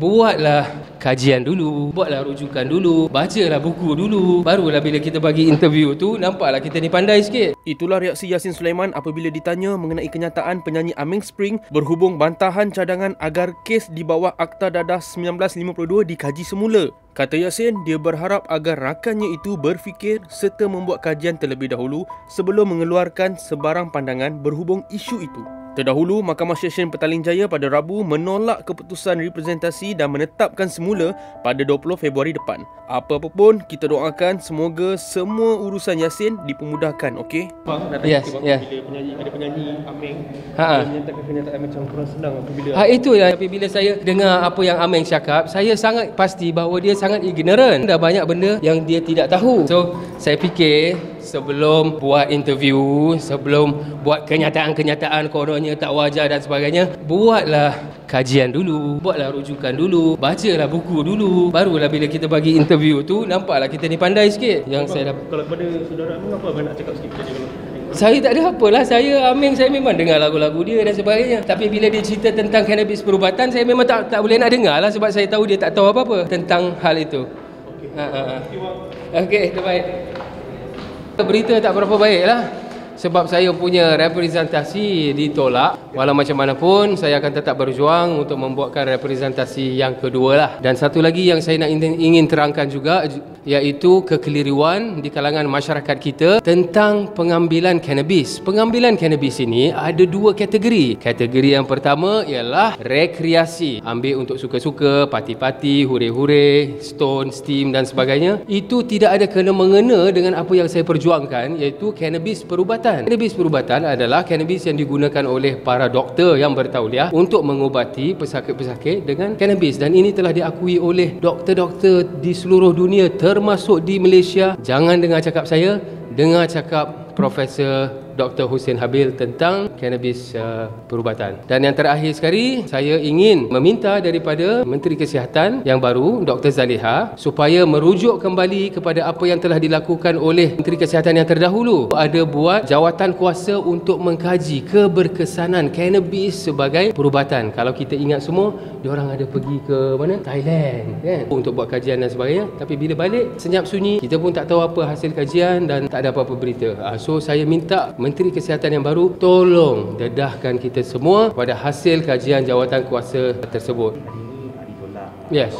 buatlah kajian dulu, buatlah rujukan dulu, bacalah buku dulu. Barulah bila kita bagi interview tu, nampaklah kita ni pandai sikit. Itulah reaksi Yasin Sulaiman apabila ditanya mengenai kenyataan penyanyi Aming Spring berhubung bantahan cadangan agar kes di bawah Akta Dadah 1952 dikaji semula. Kata Yasin, dia berharap agar rakannya itu berfikir serta membuat kajian terlebih dahulu sebelum mengeluarkan sebarang pandangan berhubung isu itu. Terdahulu, Mahkamah Session Petaling Jaya pada Rabu menolak keputusan representasi dan menetapkan semula pada 20 Februari depan. Apa-apa pun, kita doakan semoga semua urusan Yasin dipermudahkan, okey? Bang, yes, yes. Bila penyanyi, ada penyanyi Ameng Ha-ha. menyatakan kenyataan macam kurang senang apabila Ha itu ya tapi bila saya dengar apa yang Ameng cakap, saya sangat pasti bahawa dia sangat ignorant. Dah banyak benda yang dia tidak tahu. So, saya fikir sebelum buat interview, sebelum buat kenyataan-kenyataan kononnya tak wajar dan sebagainya, buatlah kajian dulu, buatlah rujukan dulu, bacalah buku dulu. Barulah bila kita bagi interview tu, nampaklah kita ni pandai sikit. Yang saya dapat Kalau kepada saudara Ameng apa abang nak cakap sikit kalau saya tak ada apalah. Saya Amin Saya memang dengar lagu-lagu dia dan sebagainya. Tapi bila dia cerita tentang cannabis perubatan Saya memang tak tak boleh nak dengar lah Sebab saya tahu dia tak tahu apa-apa Tentang hal itu. Okey. Ha, ha, ha. Okey, terbaik Berita tak berapa baik lah sebab saya punya representasi ditolak. Walau macam mana pun saya akan tetap berjuang untuk membuatkan representasi yang kedua lah dan satu lagi yang saya nak ingin terangkan juga iaitu kekeliruan di kalangan masyarakat kita tentang pengambilan cannabis. Pengambilan cannabis ini ada dua kategori. Kategori yang pertama ialah rekreasi. Ambil untuk suka-suka parti-parti hure-hure stone steam dan sebagainya. Itu tidak ada kena-mengena dengan apa yang saya perjuangkan iaitu cannabis perubatan. Cannabis perubatan adalah cannabis yang digunakan oleh para doktor yang bertauliah untuk mengubati pesakit-pesakit dengan cannabis. Dan ini telah diakui oleh doktor-doktor di seluruh dunia termasuk di Malaysia. Jangan dengar cakap saya, dengar cakap Profesor Dr. Hussein Habil tentang cannabis uh, perubatan. Dan yang terakhir sekali, saya ingin meminta daripada Menteri Kesihatan yang baru, Dr. Zaliha, supaya merujuk kembali kepada apa yang telah dilakukan oleh Menteri Kesihatan yang terdahulu. Ada buat jawatan kuasa untuk mengkaji keberkesanan cannabis sebagai perubatan. Kalau kita ingat semua, diorang ada pergi ke mana? Thailand, kan? Untuk buat kajian dan sebagainya. Tapi bila balik, senyap sunyi, kita pun tak tahu apa hasil kajian dan tak ada apa-apa berita. Ah, So, saya minta Menteri Kesihatan yang baru tolong dedahkan kita semua pada hasil kajian jawatan kuasa tersebut. ini Yes.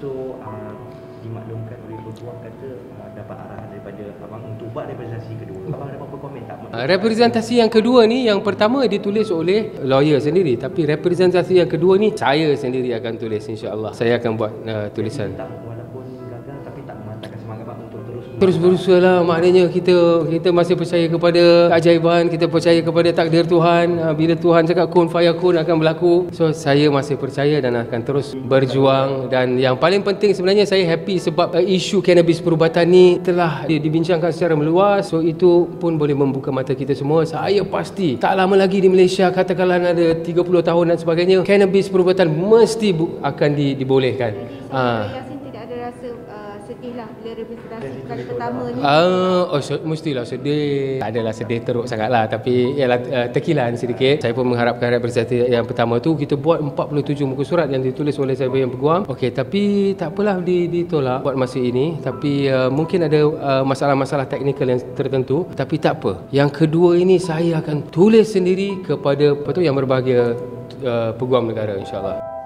So uh, dimaklumkan oleh peguam kata uh, dapat arahan daripada abang untuk buat representasi kedua. Abang ada apa-apa komen tak? Ah, Representasi yang kedua ni yang pertama ditulis oleh lawyer sendiri tapi representasi yang kedua ni saya sendiri akan tulis insya-Allah. Saya akan buat uh, tulisan. Tak terus berusaha lah maknanya kita kita masih percaya kepada keajaiban, kita percaya kepada takdir Tuhan. Ah, Bila Tuhan cakap kun fayakun akan berlaku. So saya masih percaya dan akan terus berjuang dan yang paling penting sebenarnya saya happy sebab uh, isu cannabis perubatan ni telah di- dibincangkan secara meluas. So itu pun boleh membuka mata kita semua. Saya pasti tak lama lagi di Malaysia katakanlah ada 30 tahun dan sebagainya cannabis perubatan mesti akan di, dibolehkan. So, sedih lah bila representasi kali pertama ni. Ah, oh mestilah sedih. Tak adalah sedih teruk sangatlah tapi ialah uh, tekilan sedikit. Saya pun mengharapkan representatif yang pertama tu kita buat 47 muka surat yang ditulis oleh saya yang peguam. Okey, tapi tak apalah di, ditolak buat masa ini. Tapi uh, mungkin ada uh, masalah-masalah teknikal yang tertentu. Tapi tak apa. Yang kedua ini saya akan tulis sendiri kepada apa tu yang berbahagia uh, peguam negara insya-Allah.